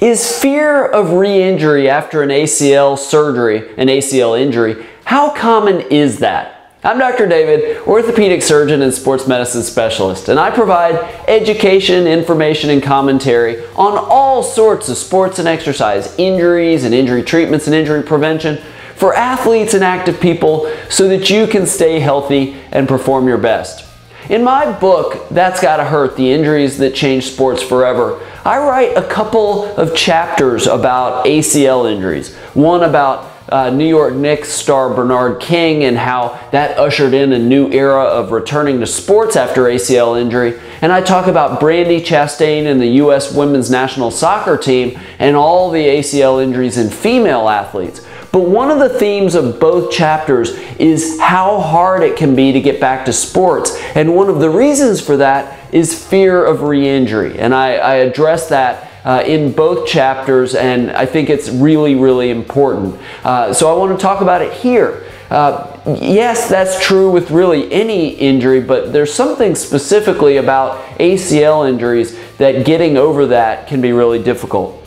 Is fear of re-injury after an ACL surgery, an ACL injury, how common is that? I'm Dr. David, orthopedic surgeon and sports medicine specialist, and I provide education, information, and commentary on all sorts of sports and exercise, injuries and injury treatments and injury prevention for athletes and active people so that you can stay healthy and perform your best. In my book, That's Gotta Hurt, The Injuries That Changed Sports Forever, I write a couple of chapters about ACL injuries. One about uh, New York Knicks star Bernard King and how that ushered in a new era of returning to sports after ACL injury. And I talk about Brandi Chastain and the U.S. women's national soccer team and all the ACL injuries in female athletes. But one of the themes of both chapters is how hard it can be to get back to sports. And one of the reasons for that is fear of re-injury. And I, I address that uh, in both chapters, and I think it's really, really important. Uh, so I want to talk about it here. Uh, yes, that's true with really any injury, but there's something specifically about ACL injuries that getting over that can be really difficult.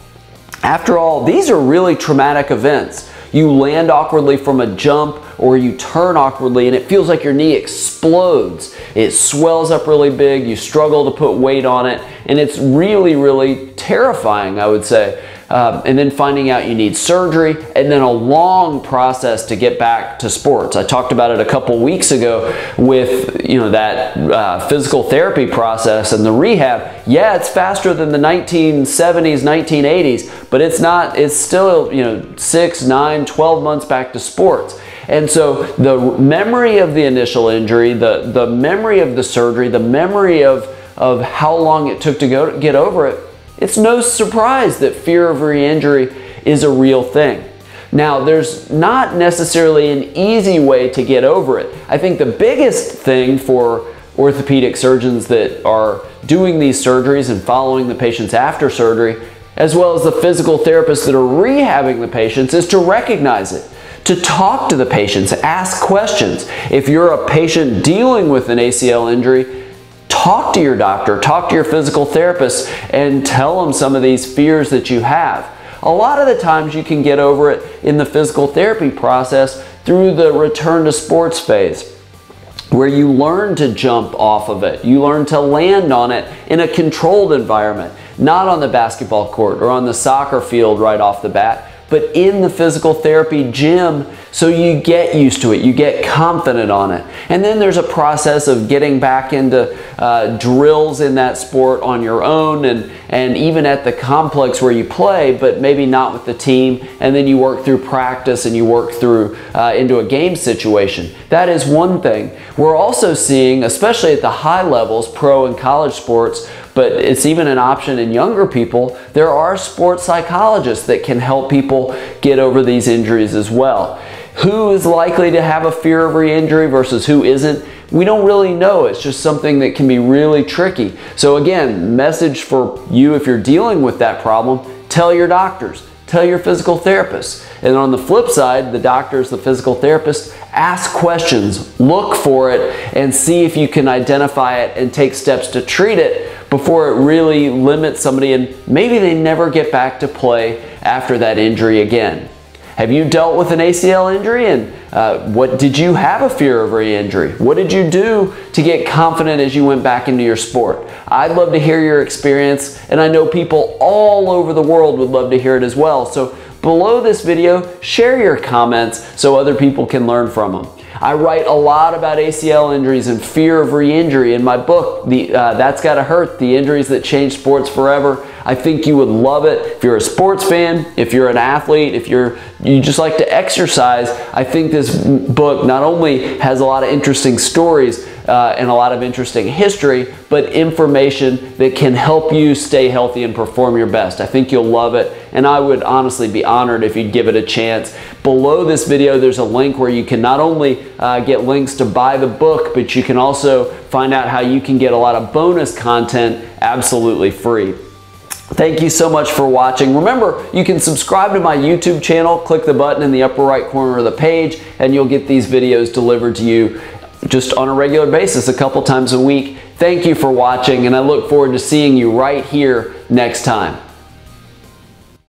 After all, these are really traumatic events. You land awkwardly from a jump or you turn awkwardly and it feels like your knee explodes. It swells up really big, you struggle to put weight on it, and it's really, really terrifying, I would say. Um, and then finding out you need surgery, and then a long process to get back to sports. I talked about it a couple weeks ago with you know that uh, physical therapy process and the rehab. Yeah, it's faster than the 1970s, 1980s, but it's not. It's still you know six, nine, 12 months back to sports. And so the memory of the initial injury, the, the memory of the surgery, the memory of, of how long it took to go get over it, it's no surprise that fear of re-injury is a real thing. Now, there's not necessarily an easy way to get over it. I think the biggest thing for orthopedic surgeons that are doing these surgeries and following the patients after surgery, as well as the physical therapists that are rehabbing the patients, is to recognize it to talk to the patients, ask questions. If you're a patient dealing with an ACL injury, talk to your doctor, talk to your physical therapist, and tell them some of these fears that you have. A lot of the times you can get over it in the physical therapy process through the return to sports phase where you learn to jump off of it. You learn to land on it in a controlled environment, not on the basketball court or on the soccer field right off the bat, but in the physical therapy gym so you get used to it, you get confident on it. And then there's a process of getting back into uh, drills in that sport on your own and, and even at the complex where you play, but maybe not with the team. And then you work through practice and you work through uh, into a game situation. That is one thing. We're also seeing, especially at the high levels, pro and college sports, but it's even an option in younger people. There are sports psychologists that can help people get over these injuries as well. Who is likely to have a fear of re-injury versus who isn't? We don't really know. It's just something that can be really tricky. So again, message for you if you're dealing with that problem, tell your doctors, tell your physical therapist. And on the flip side, the doctors, the physical therapist, ask questions, look for it, and see if you can identify it and take steps to treat it before it really limits somebody and maybe they never get back to play after that injury again. Have you dealt with an ACL injury and uh, what did you have a fear of re-injury? What did you do to get confident as you went back into your sport? I'd love to hear your experience and I know people all over the world would love to hear it as well. So below this video, share your comments so other people can learn from them. I write a lot about ACL injuries and fear of re-injury in my book, the, uh, That's Gotta Hurt, The Injuries That Changed Sports Forever. I think you would love it. If you're a sports fan, if you're an athlete, if you're you just like to exercise, I think this book not only has a lot of interesting stories, uh, and a lot of interesting history, but information that can help you stay healthy and perform your best. I think you'll love it, and I would honestly be honored if you'd give it a chance. Below this video, there's a link where you can not only uh, get links to buy the book, but you can also find out how you can get a lot of bonus content absolutely free. Thank you so much for watching. Remember, you can subscribe to my YouTube channel, click the button in the upper right corner of the page, and you'll get these videos delivered to you just on a regular basis, a couple times a week. Thank you for watching, and I look forward to seeing you right here next time.